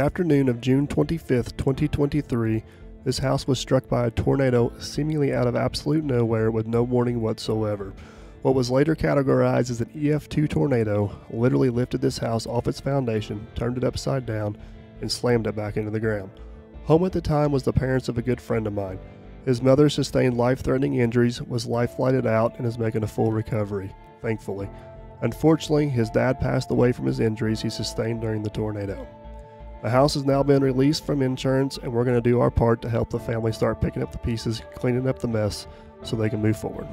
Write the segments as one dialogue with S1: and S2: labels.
S1: afternoon of June 25th, 2023, this house was struck by a tornado seemingly out of absolute nowhere with no warning whatsoever. What was later categorized as an EF2 tornado literally lifted this house off its foundation, turned it upside down, and slammed it back into the ground. Home at the time was the parents of a good friend of mine. His mother sustained life threatening injuries, was life flighted out, and is making a full recovery, thankfully. Unfortunately, his dad passed away from his injuries he sustained during the tornado. The house has now been released from insurance, and we're going to do our part to help the family start picking up the pieces, cleaning up the mess, so they can move forward.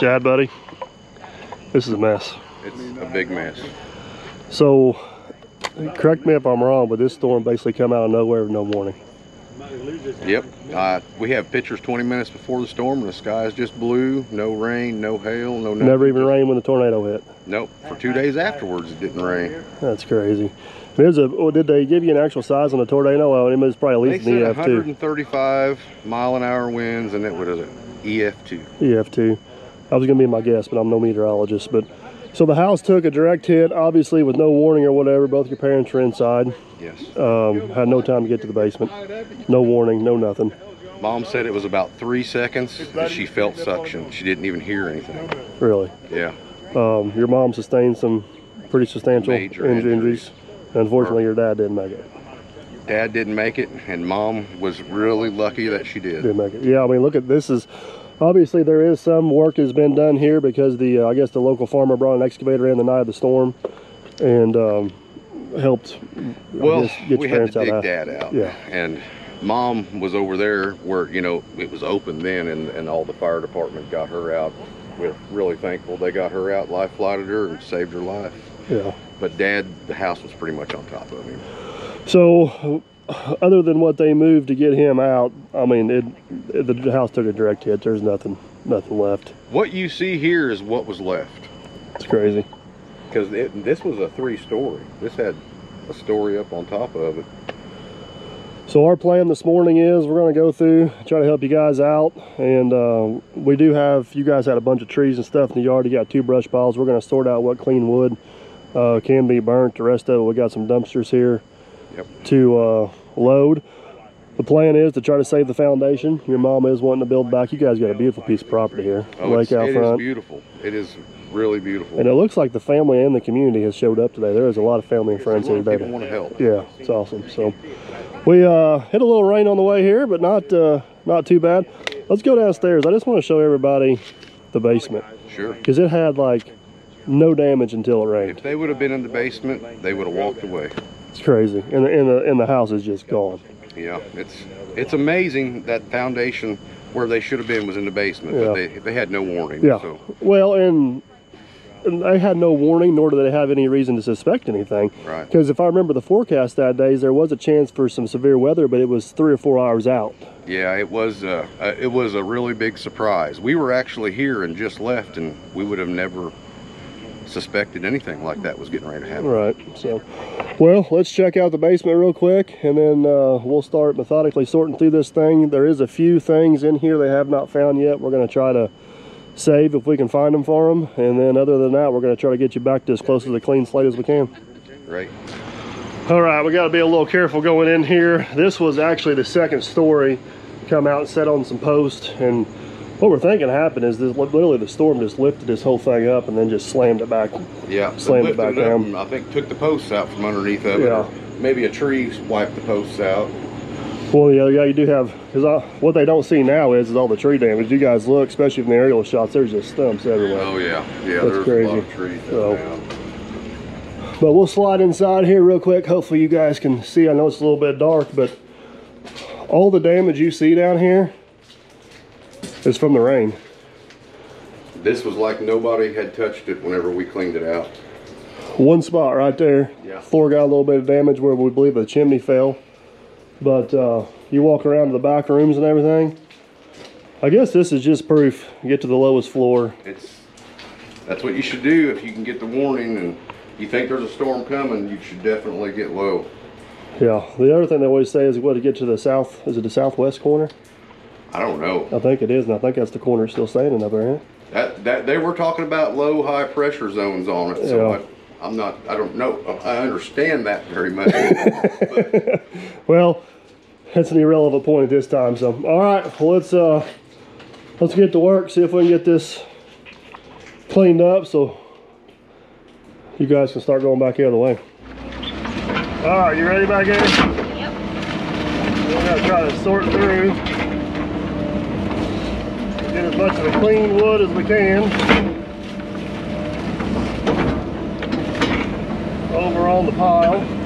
S1: Chad, buddy, this is a mess.
S2: It's a big mess.
S1: So, correct me if I'm wrong, but this storm basically come out of nowhere with no warning.
S2: Yep. Uh, we have pictures 20 minutes before the storm, and the sky is just blue. No rain, no hail, no nothing.
S1: Never even rained when the tornado hit.
S2: Nope. For two days afterwards, it didn't rain.
S1: That's crazy. There's a. Oh, did they give you an actual size on the tornado? Well, it was probably at least an EF2.
S2: 135 mile an hour winds, and it was an EF2.
S1: EF2. I was gonna be my guess, but I'm no meteorologist. But so the house took a direct hit, obviously with no warning or whatever. Both your parents were inside.
S2: Yes.
S1: Um, had no time to get to the basement. No warning, no nothing.
S2: Mom said it was about three seconds, and she felt suction. She didn't even hear anything.
S1: Really.
S2: Yeah.
S1: Um, your mom sustained some pretty substantial
S2: Major
S1: injuries.
S2: injuries.
S1: Unfortunately, your dad didn't make it.
S2: Dad didn't make it, and Mom was really lucky that she did.
S1: Didn't make it. Yeah, I mean, look at this. Is obviously there is some work has been done here because the uh, I guess the local farmer brought an excavator in the night of the storm and um, helped.
S2: Well,
S1: guess, get
S2: we
S1: your
S2: had to dig
S1: out.
S2: dad out.
S1: Yeah.
S2: And mom was over there where, you know, it was open then and, and all the fire department got her out. We're really thankful they got her out, life flighted her and saved her life.
S1: Yeah.
S2: But dad, the house was pretty much on top of him.
S1: So, other than what they moved to get him out, I mean, it, it the house took a direct hit. There's nothing, nothing left.
S2: What you see here is what was left.
S1: It's crazy.
S2: Because this was a three story. This had a story up on top of it.
S1: So our plan this morning is we're going to go through, try to help you guys out, and uh, we do have. You guys had a bunch of trees and stuff in the yard. You got two brush piles. We're going to sort out what clean wood uh, can be burnt. The rest of it, we got some dumpsters here
S2: Yep.
S1: to uh, load. The plan is to try to save the foundation. Your mom is wanting to build back. You guys got a beautiful piece of property here,
S2: Oh,
S1: lake out
S2: it is
S1: front,
S2: beautiful. It is really beautiful.
S1: and it looks like the family and the community has showed up today. There is a lot of family and friends here today.
S2: people want to help.
S1: Yeah, it's awesome. So we uh, hit a little rain on the way here, but not uh, not too bad. Let's go downstairs. I just want to show everybody the basement
S2: Sure.
S1: because it had like no damage until it rained.
S2: If they would have been in the basement, they would have walked away.
S1: It's crazy, and the and the and the house is just gone.
S2: Yeah, it's it's amazing that foundation where they should have been was in the basement,
S1: Yeah.
S2: but they they had no warning.
S1: Yeah.
S2: So
S1: Well, and, they had no warning, nor did they have any reason to suspect anything.
S2: right.
S1: Because if I remember the forecast that day, there was a chance for some severe weather, but it was three or four hours out.
S2: Yeah, it was uh, uh, it was a really big surprise. We were actually here and just left, and we would have never suspected anything like that was getting ready to happen.
S1: Right. So, well, let's check out the basement real quick, and then uh, we'll start methodically sorting through this thing. There is a few things in here they have not found yet. We're going to try to save if we can find them for them, and then other than that, we're going to try to get you back to as close to the clean slate as we can.
S2: Right.
S1: All right, we got to be a little careful going in here. This was actually the second story. Come out and set on some posts, and what we're thinking happened is this literally the storm just lifted this whole thing up and then just slammed it back.
S2: Yeah.
S1: Slammed
S2: they
S1: it back
S2: up
S1: down.
S2: I think took the posts out from underneath of it.
S1: Yeah.
S2: or Maybe a tree wiped the posts out.
S1: Well, yeah, yeah, you do have because what they don't see now is is all the tree damage. You guys look, especially from the aerial shots. There's just stumps everywhere.
S2: Oh yeah, yeah.
S1: That's
S2: there's a
S1: crazy.
S2: lot of trees
S1: So- But we'll slide inside here real quick. Hopefully, you guys can see. I know it's a little bit dark, but all the damage you see down here is from the rain.
S2: This was like nobody had touched it whenever we cleaned it out.
S1: One spot right there.
S2: Yeah.
S1: Floor got a little bit of damage where we believe a chimney fell. But uh, you walk around to the back rooms and everything. I guess this is just proof. Get to the lowest floor.
S2: It's that's what you should do if you can get the warning and you think there's a storm coming. You should definitely get low.
S1: Yeah. The other thing they always say is what to get to the south. Is it the southwest corner?
S2: I don't know.
S1: I think it is, and I think that's the corner still standing up there. Ain't it?
S2: That that they were talking about low high pressure zones on it. So
S1: Yeah.
S2: I, I'm not. I don't know. I understand that very much.
S1: Well, that's an irrelevant point at this time. So, all right, well, let's uh, let's get to work. See if we can get this cleaned up, so you guys can start going back the other way. All right, you ready back here?
S3: Yep.
S1: We're gonna try to sort through, get as much of the clean wood as we can. Over on the pile.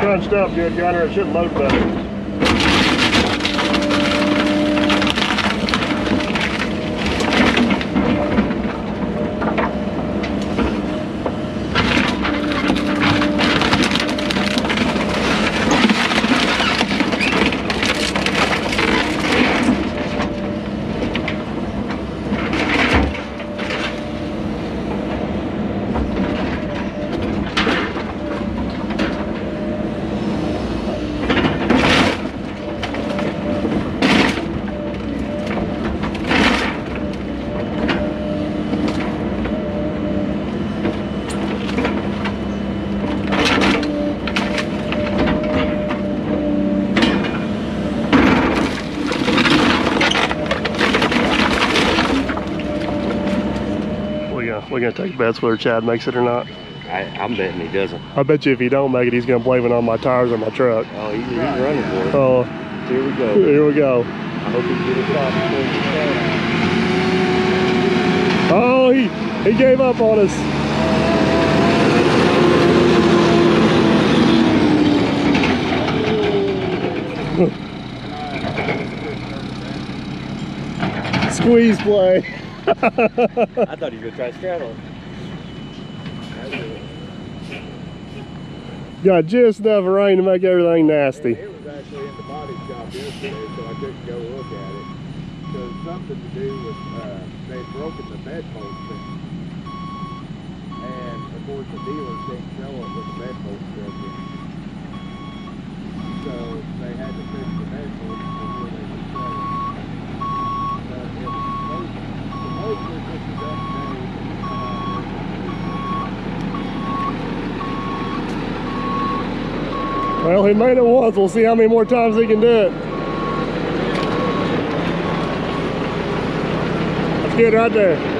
S1: Get up good, Gunner. It should load better. We gonna take bets whether Chad makes it or not.
S4: I, I'm betting he doesn't.
S1: I bet you if he don't make it, he's gonna blame it on my tires or my truck.
S4: Oh, he's, he's running for it.
S1: Oh,
S4: Here we go.
S1: here we go.
S4: I hope he can get a stop before he starts.
S1: Oh, he he gave up on us. Squeeze play.
S4: I thought he was gonna try to straddle.
S1: Got just enough rain to make everything nasty.
S5: It was actually in the body shop yesterday, so I couldn't go look at it. So something to do with, uh, they'd broken the bedpost thing. And of course the dealers didn't show up with the bedpost broken. So they had to fix the bedpost before they could sell it. So it was supposed, supposedly this is up today.
S1: Well, he made it once. We'll see how many more times he can do it. That's good right there.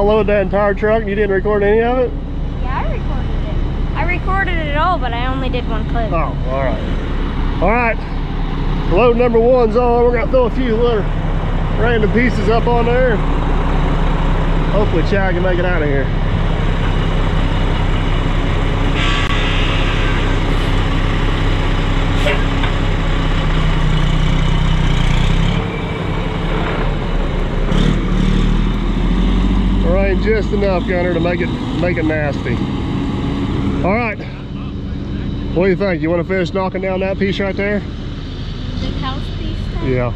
S1: Y'all load that entire truck and you didn't record any of it?
S3: Yeah, I recorded it. I recorded it all, but I only did one clip.
S1: Oh, all right. All right. Load number one's on. We're gonna throw a few little random pieces up on there. Hopefully Chad can make it out of here. Just enough, Gunner, to make it make it nasty. All right. What do you think? You want to finish knocking down that piece right there?
S3: Big house piece.
S1: Yeah.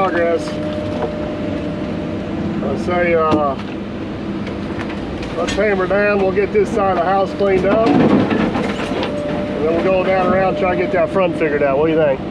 S1: Progress. Let's say, uh, let's hammer down. We'll get this side of the house cleaned up. And then we'll go down around try to get that front figured out. What do you think?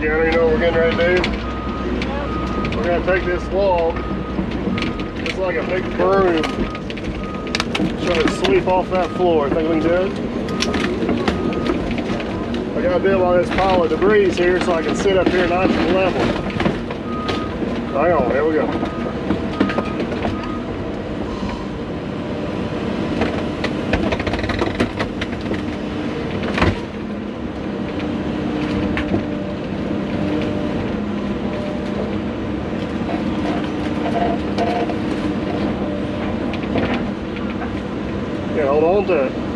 S1: You know what we're getting ready to do? We're gonna take this log, it's like a big broom, try to sweep off that floor. Think we can do it? I gotta do it on this pile of debris here so I can sit up here nice and level. Hang on, here we go. Yeah, hold on to it.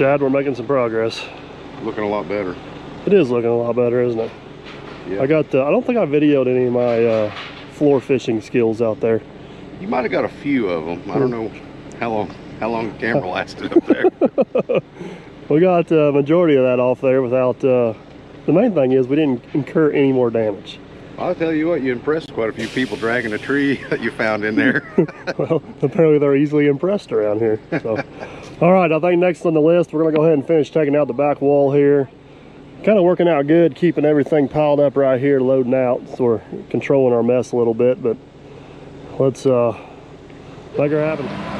S1: Chad, we're making some progress.
S2: Looking a lot better.
S1: It is looking a lot better, isn't it?
S2: Yeah.
S1: I got. Uh, I don't think I videoed any of my uh, floor fishing skills out there.
S2: You might have got a few of them. I don't know how long how long the camera lasted up there.
S1: We got the majority of that off there without. Uh, the main thing is we didn't incur any more damage.
S2: I'll tell you what, you impressed quite a few people dragging a tree that you found in there.
S1: well, apparently they're easily impressed around here. So, all right, I think next on the list, we're gonna go ahead and finish taking out the back wall here. Kind of working out good, keeping everything piled up right here, loading out. So we're controlling our mess a little bit, but let's uh, make her happen.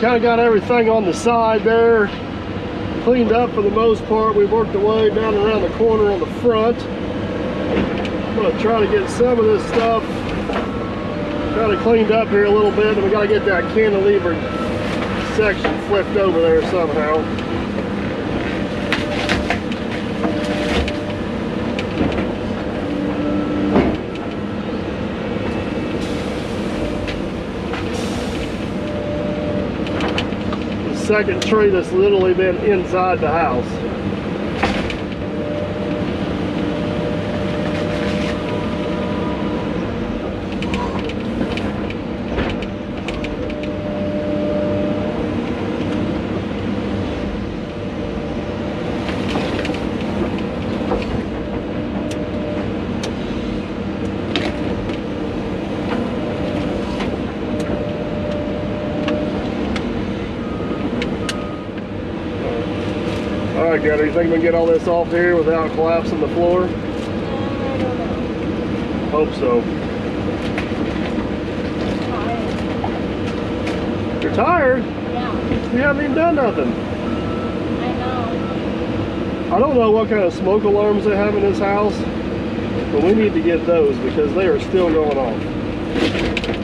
S1: Kind of got everything on the side there cleaned up for the most part. We worked the way down around the corner on the front. I'm gonna try to get some of this stuff kind of cleaned up here a little bit, and we gotta get that cantilever section flipped over there somehow. Second tree that's literally been inside the house. All right, Gunner, you think we can get all this off here without collapsing the floor? Hope so. You're tired?
S3: Yeah,
S1: You haven't even done nothing.
S3: I know.
S1: I don't know what kind of smoke alarms they have in this house, but we need to get those because they are still going off.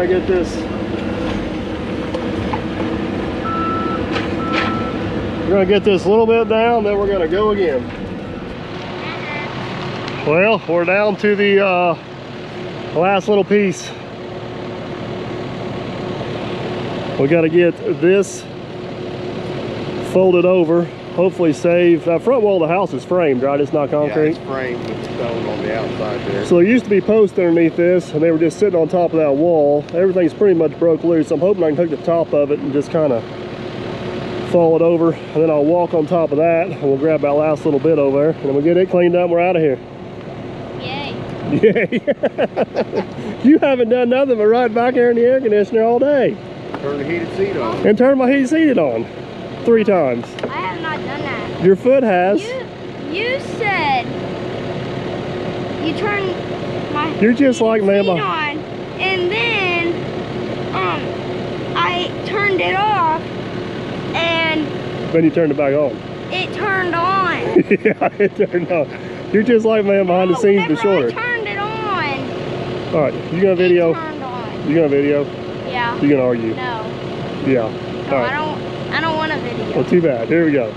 S1: Gonna get this. We're gonna get this little bit down, then we're gonna go again. Well, we're down to the uh, last little piece. We got to get this folded over. Hopefully save. That front wall of the house is framed, right? It's not concrete?
S2: Yeah,
S1: concrete.
S2: it's framed with stone on the outside there.
S1: So there used to be posts underneath this, and they were just sitting on top of that wall. Everything's pretty much broke loose. I'm hoping I can hook the top of it and just kind of fall it over, and then I'll walk on top of that, and we'll grab that last little bit over there, and then we'll get it cleaned up. and We're out of here.
S3: Yay.
S1: Yay! you haven't done nothing but ride back here in the air conditioner all day
S2: Turn the heated seat on.
S1: and turn my heated seat on three times.
S3: I have not done that.
S1: Your foot has.
S3: You you said you turned my
S1: You're just like Mama.
S3: on, and then um I turned it off, and
S1: Then you turned it back on.
S3: it turned on.
S1: yeah, it turned on. You're just like man behind the scenes, but shorter.
S3: I turned it on.
S1: All right, you gonna video?
S3: It turned on.
S1: You gonna video?
S3: Yeah.
S1: You gonna argue?
S3: No.
S1: Yeah.
S3: No,
S1: All
S3: I
S1: right.
S3: don't. I don't want a video.
S1: Well, too bad. Here we go.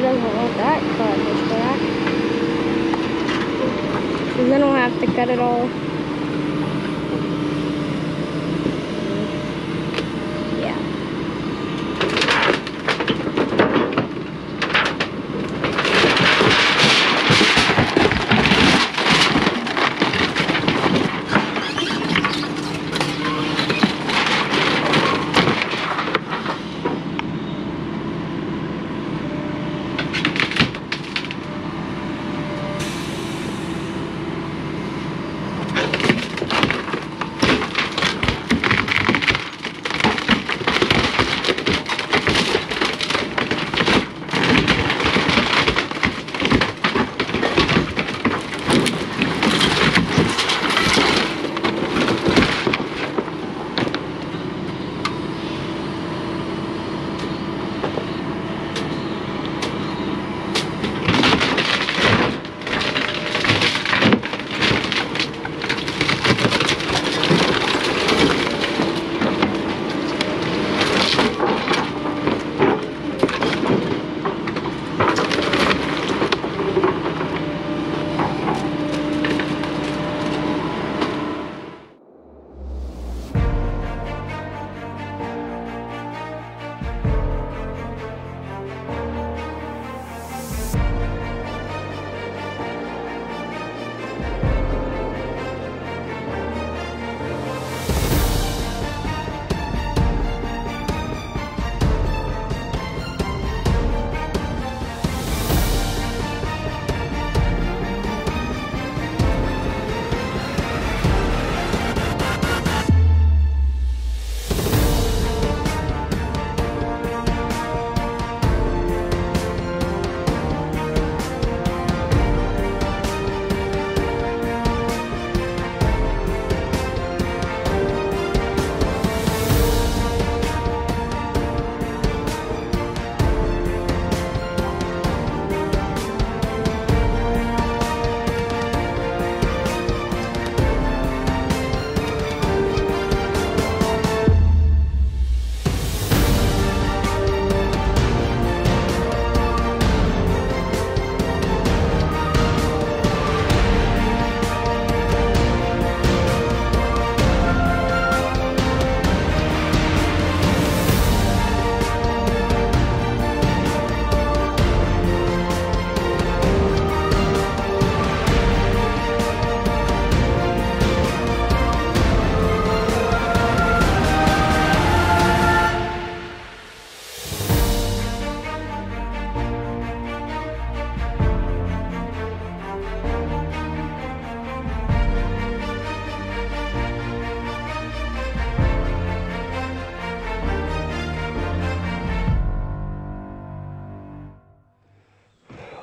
S3: doesn't want that cut, but then we'll have to cut it all.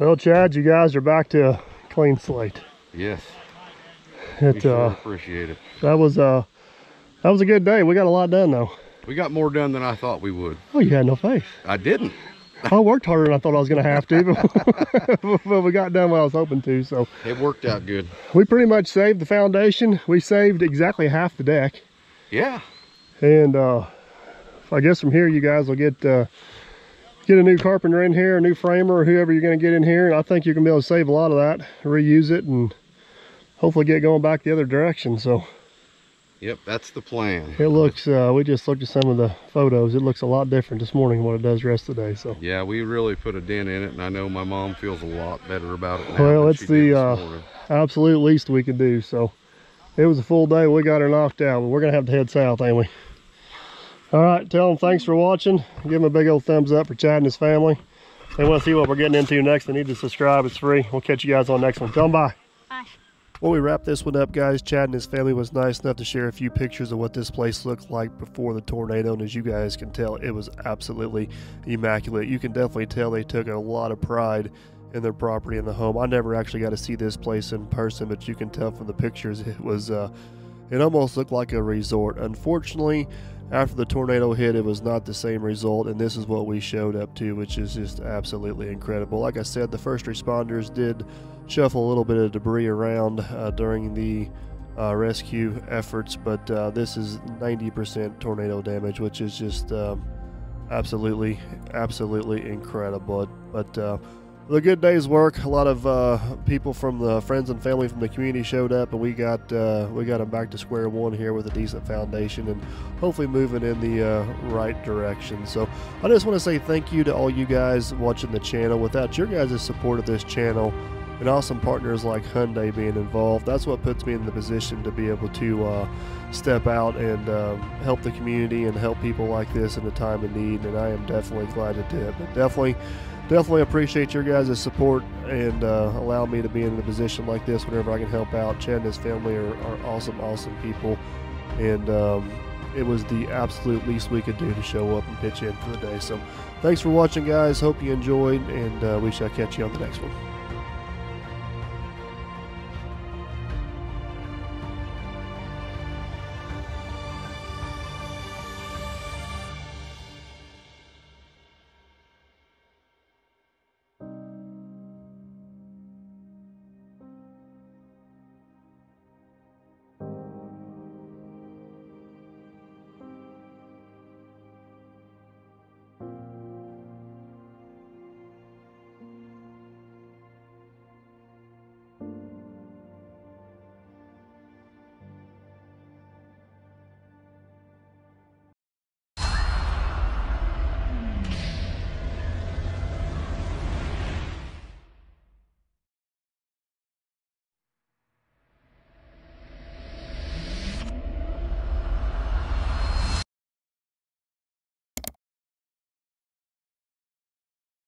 S1: Well, Chad, you guys are back to a clean slate.
S2: Yes,
S1: It
S2: sure
S1: uh,
S2: appreciate it.
S1: that was uh that was a good day. We got a lot done though.
S2: We got more done than I thought we would.
S1: Oh, you had no faith.
S2: I didn't.
S1: I worked harder than I thought I was going to have to, but, but we got done what I was hoping to. So
S2: It worked out good.
S1: we pretty much saved the foundation. We saved exactly half the deck,
S2: Yeah.
S1: and uh, I guess from here you guys will get uh, get a new carpenter in here, a new framer, or whoever you're going to get in here, and I think you're going to be able to save a lot of that, reuse it, and hopefully get going back the other direction. So
S2: Yep, that's the plan.
S1: it looks. Uh, we just looked at some of the photos. It looks a lot different this morning than what it does rest of the day. So.
S2: Yeah, we really put a dent in it, and I know my mom feels a lot better about it now.
S1: Well, it's the, uh, absolute least we could do. So it was a full day. We got her knocked out, but we're gonna have to head south, ain't we? All right, tell them thanks for watching. Give them a big old thumbs up for Chad and his family. They want to see what we're getting into next, they need to subscribe. It's free. We'll catch you guys on the next one. Tell them bye.
S3: Bye.
S1: Well, we wrap this one up, guys. Chad and his family was nice enough to share a few pictures of what this place looked like before the tornado. And as you guys can tell, it was absolutely immaculate. You can definitely tell they took a lot of pride in their property and the home. I never actually got to see this place in person, but you can tell from the pictures it was, uh, it almost looked like a resort. Unfortunately, after the tornado hit, it was not the same result, and this is what we showed up to, which is just absolutely incredible. Like I said, the first responders did shuffle a little bit of debris around uh, during the uh, rescue efforts, but uh, this is 90% tornado damage, which is just um, absolutely, absolutely incredible. But uh, the good day's work. A lot of uh, people from the friends and family from the community showed up, and we got uh, we got them back to square one here with a decent foundation, and hopefully moving in the uh, right direction. So I just want to say thank you to all you guys watching the channel. Without your guys' support of this channel and awesome partners like Hyundai being involved, that's what puts me in the position to be able to uh, step out and um, help the community and help people like this in a time of need. And I am definitely glad to do it. But definitely definitely appreciate your guys' support and uh, allow me to be in a position like this whenever I can help out. Chad and his family are, are awesome, awesome people, and um, it was the absolute least we could do to show up and pitch in for the day. So, thanks for watching, guys. Hope you enjoyed, and uh, we shall catch you on the next one.